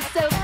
so